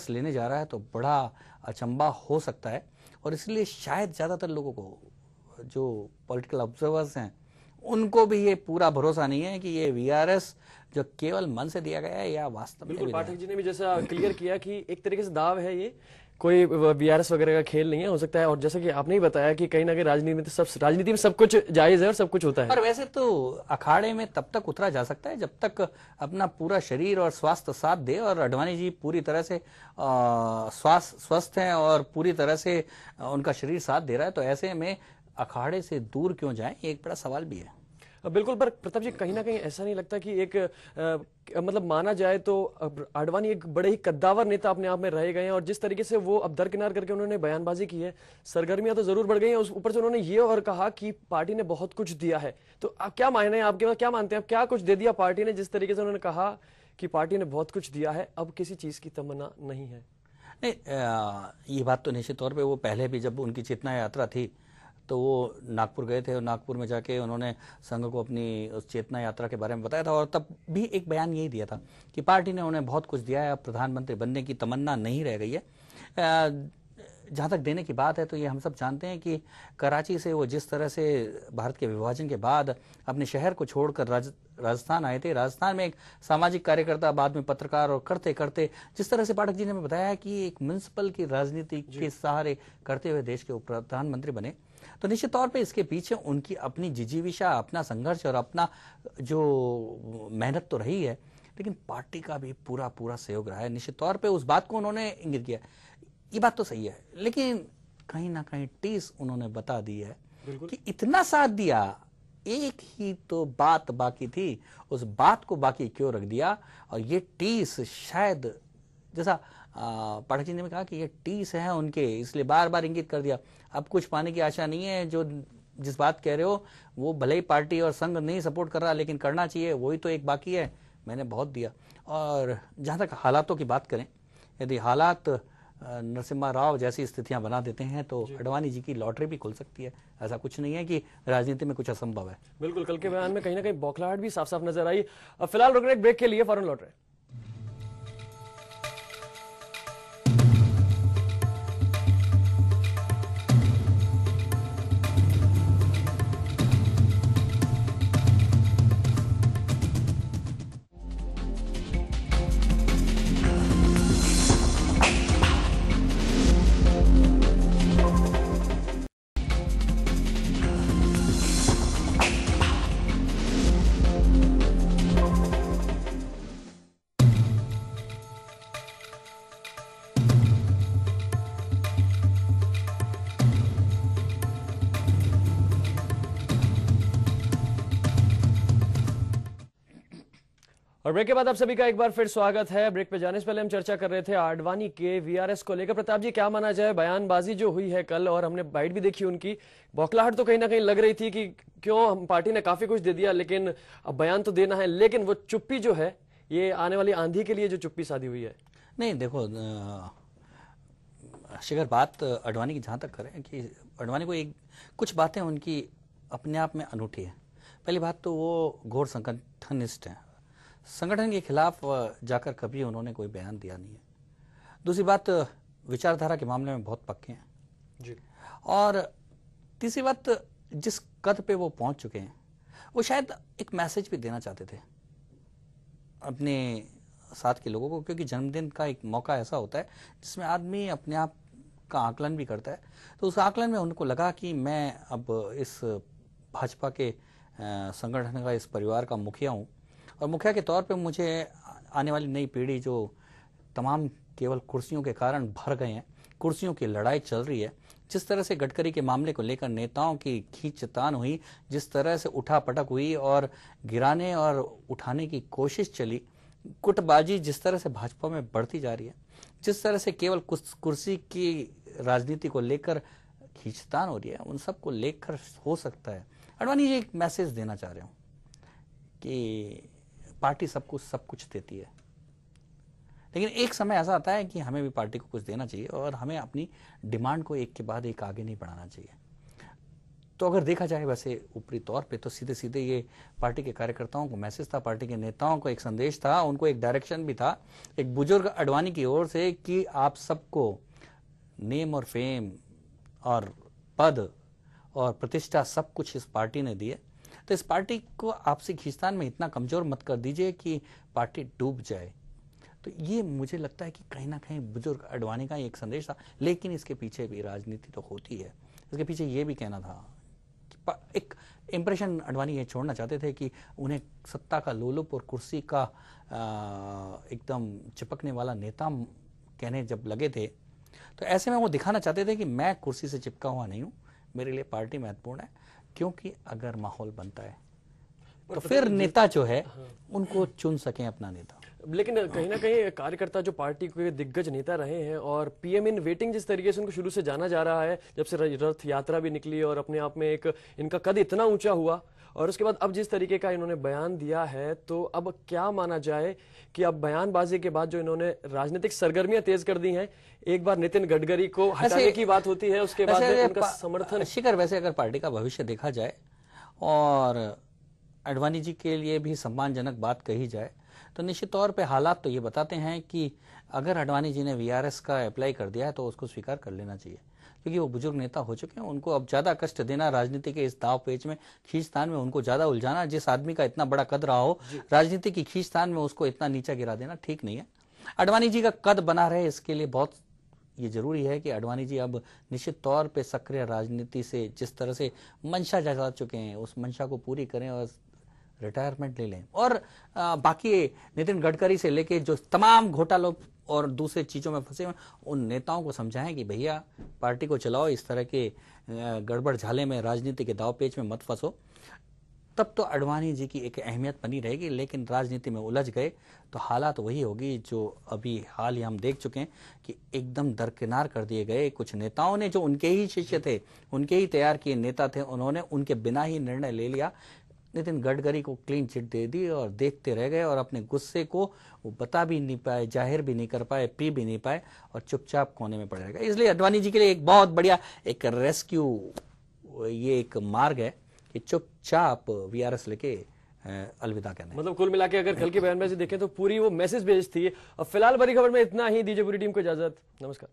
लेने जा रहा है तो बड़ा अचंबा हो सकता है। और इसलिए शायद ज़्यादातर लोगों को जो पॉलिटिकल ऑब्जर्वर्स हैं उनको भी ये पूरा भरोसा नहीं है कि ये वीआरएस जो केवल मन से दिया गया है या वास्तव में पाठक जी ने भी जैसा क्लियर किया कि एक तरीके से दाव है ये कोई बीआरएस वगैरह का खेल नहीं है, हो सकता है, और जैसा कि आपने ही बताया कि कहीं ना कहीं राजनीति में तो सब, राजनीति में सब कुछ जायज़ है और सब कुछ होता है। और वैसे तो अखाड़े में तब तक उतरा जा सकता है जब तक अपना पूरा शरीर और स्वास्थ्य साथ दे, और अडवाणी जी पूरी तरह से स्वास्थ्य स्वस्थ हैं और पूरी तरह से उनका शरीर साथ दे रहा है। तो ऐसे में अखाड़े से दूर क्यों जाए? एक बड़ा सवाल भी है। बिल्कुल पर प्रताप जी कहीं ना कहीं ऐसा नहीं लगता कि एक आ, मतलब माना जाए तो आडवाणी एक बड़े ही कद्दावर नेता अपने आप में रह गए हैं और जिस तरीके से वो अब दरकिनार करके उन्होंने बयानबाजी की है सरगर्मियाँ तो ज़रूर बढ़ गई हैं। उस ऊपर से उन्होंने ये और कहा कि पार्टी ने बहुत कुछ दिया है। तो आप क्या मायने हैं? आपके क्या मानते हैं? क्या कुछ दे दिया पार्टी ने जिस तरीके से उन्होंने कहा कि पार्टी ने बहुत कुछ दिया है? अब किसी चीज़ की तमन्ना नहीं है। नहीं ये बात तो निश्चित तौर पे वो पहले भी जब उनकी चेतना यात्रा थी तो वो नागपुर गए थे और नागपुर में जाके उन्होंने संघ को अपनी उस चेतना यात्रा के बारे में बताया था और तब भी एक बयान यही दिया था कि पार्टी ने उन्हें बहुत कुछ दिया है अब प्रधानमंत्री बनने की तमन्ना नहीं रह गई है। जहाँ तक देने की बात है तो ये हम सब जानते हैं कि कराची से वो जिस तरह से भारत के विभाजन के बाद अपने शहर को छोड़कर राज, राजस्थान आए थे राजस्थान में एक सामाजिक कार्यकर्ता बाद में पत्रकार और करते करते जिस तरह से पाठक जी ने बताया कि एक म्यूनसिपल की राजनीति के सहारे करते हुए देश के उप प्रधानमंत्री बने। तो निश्चित तौर पे इसके पीछे उनकी अपनी जिजीविशा अपना संघर्ष और अपना जो मेहनत तो रही है लेकिन पार्टी का भी पूरा पूरा सहयोग रहा है। निश्चित तौर पे उस बात को उन्होंने इंगित किया। ये बात तो सही है लेकिन कहीं ना कहीं टीस उन्होंने बता दी है कि इतना साथ दिया एक ही तो बात बाकी थी उस बात को बाकी क्यों रख दिया और ये टीस शायद जैसा पाठक जी ने कहा कि ये टीस है उनके इसलिए बार बार इंगित कर दिया। अब कुछ पाने की आशा नहीं है जो जिस बात कह रहे हो वो भले ही पार्टी और संघ नहीं सपोर्ट कर रहा लेकिन करना चाहिए वही तो एक बाकी है मैंने बहुत दिया। और जहाँ तक हालातों की बात करें यदि हालात नरसिम्हा राव जैसी स्थितियाँ बना देते हैं तो अडवाणी जी की लॉटरी भी खुल सकती है। ऐसा कुछ नहीं है कि राजनीति में कुछ असंभव है। बिल्कुल कल के बयान में कहीं ना कहीं बौखलाहट भी साफ़ साफ़ नज़र आई। फ़िलहाल रुक रहे ब्रेक के लिए फॉरन लौट रहे और ब्रेक के बाद आप सभी का एक बार फिर स्वागत है। ब्रेक पे जाने से पहले हम चर्चा कर रहे थे आडवाणी के वीआरएस को लेकर। प्रताप जी, क्या माना जाए? बयानबाजी जो हुई है कल और हमने बाइट भी देखी उनकी, बौखलाहट तो कहीं ना कहीं लग रही थी कि क्यों हम पार्टी ने काफ़ी कुछ दे दिया, लेकिन अब बयान तो देना है। लेकिन वो चुप्पी जो है, ये आने वाली आंधी के लिए जो चुप्पी साधी हुई है। नहीं, देखो शिखर बात अडवाणी की जहाँ तक करें कि अडवाणी को एक, कुछ बातें उनकी अपने आप में अनूठी है। पहली बात तो वो घोर संगठनिस्ट है। संगठन के खिलाफ जाकर कभी उन्होंने कोई बयान दिया नहीं है। दूसरी बात विचारधारा के मामले में बहुत पक्के हैं। जी। और तीसरी बात जिस कद पे वो पहुँच चुके हैं वो शायद एक मैसेज भी देना चाहते थे अपने साथ के लोगों को क्योंकि जन्मदिन का एक मौका ऐसा होता है जिसमें आदमी अपने आप का आकलन भी करता है। तो उस आकलन में उनको लगा कि मैं अब इस भाजपा के संगठन का इस परिवार का मुखिया हूँ। और मुखिया के तौर पे मुझे आने वाली नई पीढ़ी जो तमाम केवल कुर्सियों के कारण भर गए हैं, कुर्सियों की लड़ाई चल रही है, जिस तरह से गडकरी के मामले को लेकर नेताओं की खींचतान हुई, जिस तरह से उठा पटक हुई और गिराने और उठाने की कोशिश चली, गुटबाजी जिस तरह से भाजपा में बढ़ती जा रही है, जिस तरह से केवल कुर्सी की राजनीति को लेकर खींचतान हो रही है, उन सबको लेकर हो सकता है। अडवाणी जी, एक मैसेज देना चाह रहे हूँ कि पार्टी सबको सब कुछ देती है। लेकिन एक समय ऐसा आता है कि हमें भी पार्टी को कुछ देना चाहिए और हमें अपनी डिमांड को एक के बाद एक आगे नहीं बढ़ाना चाहिए। तो अगर देखा जाए वैसे ऊपरी तौर पे तो सीधे सीधे ये पार्टी के कार्यकर्ताओं को, मैसेज था पार्टी के नेताओं को, एक संदेश था, उनको एक डायरेक्शन भी था, एक बुज़ुर्ग अडवाणी की ओर से कि आप सबको नेम और फेम और पद और प्रतिष्ठा सब कुछ इस पार्टी ने दिए। तो इस पार्टी को आपसी खींचतान में इतना कमज़ोर मत कर दीजिए कि पार्टी डूब जाए। तो ये मुझे लगता है कि कहीं ना कहीं बुज़ुर्ग अडवाणी का एक संदेश था, लेकिन इसके पीछे भी राजनीति तो होती है। इसके पीछे ये भी कहना था एक इम्प्रेशन अडवाणी ये छोड़ना चाहते थे कि उन्हें सत्ता का लोलुप और कुर्सी का एकदम चिपकने वाला नेता कहने जब लगे थे तो ऐसे में वो दिखाना चाहते थे कि मैं कुर्सी से चिपका हुआ नहीं हूँ, मेरे लिए पार्टी महत्वपूर्ण है। क्योंकि अगर माहौल बनता है तो फिर नेता जो है हाँ। उनको चुन सके अपना नेता लेकिन कहीं ना कहीं कार्यकर्ता जो पार्टी के दिग्गज नेता रहे हैं और पीएम इन वेटिंग जिस तरीके से उनको शुरू से जाना जा रहा है जब से रथ यात्रा भी निकली और अपने आप में एक इनका कद इतना ऊँचा हुआ और उसके बाद अब जिस तरीके का इन्होंने बयान दिया है तो अब क्या माना जाए कि अब बयानबाजी के बाद जो इन्होंने राजनीतिक सरगर्मियाँ तेज कर दी हैं एक बार नितिन गडकरी को हटाने की बात होती है उसके बाद उनका समर्थन शिखर वैसे अगर पार्टी का भविष्य देखा जाए और अडवाणी जी के लिए भी सम्मानजनक बात कही जाए तो निश्चित तौर पे हालात तो ये बताते हैं कि अगर अडवाणी जी ने वीआरएस का अप्लाई कर दिया है तो उसको स्वीकार कर लेना चाहिए। क्योंकि वो बुज़ुर्ग नेता हो चुके हैं उनको अब ज़्यादा कष्ट देना राजनीति के इस दाव पेच में खींचतान में उनको ज़्यादा उलझाना जिस आदमी का इतना बड़ा कद रहा हो राजनीति की खींचतान में उसको इतना नीचा गिरा देना ठीक नहीं है। अडवाणी जी का कद बना रहे इसके लिए बहुत ये ज़रूरी है कि अडवाणी जी अब निश्चित तौर पे सक्रिय राजनीति से जिस तरह से मंशा जगा चुके हैं उस मंशा को पूरी करें और रिटायरमेंट ले लें। और आ, बाकी नितिन गडकरी से लेके जो तमाम घोटालों और दूसरे चीज़ों में फंसे हुए उन नेताओं को समझाएँ कि भैया पार्टी को चलाओ इस तरह के गड़बड़ झाले में राजनीति के दाव पेच में मत फंसो। तब तो अडवाणी जी की एक अहमियत बनी रहेगी लेकिन राजनीति में उलझ गए तो हालात तो वही होगी जो अभी हाल ही हम देख चुके हैं कि एकदम दरकिनार कर दिए गए। कुछ नेताओं ने जो उनके ही शिष्य थे उनके ही तैयार किए नेता थे उन्होंने उनके बिना ही निर्णय ले लिया। नितिन गडकरी को क्लीन चिट दे दी और देखते रह गए और अपने गुस्से को वो बता भी नहीं पाए, ज़ाहिर भी नहीं कर पाए, पी भी नहीं पाए और चुपचाप कोने में पड़ रहेगा। इसलिए अडवाणी जी के लिए एक बहुत बढ़िया एक रेस्क्यू ये एक मार्ग है कि चुपचाप वीआरएस लेके अलविदा कहना मतलब कुल मिला के अगर कल के बयान में देखें तो पूरी वो मैसेज भेज थी फ़िलहाल बड़ी खबर में इतना ही। दीजिए पूरी टीम को इजाज़त। नमस्कार।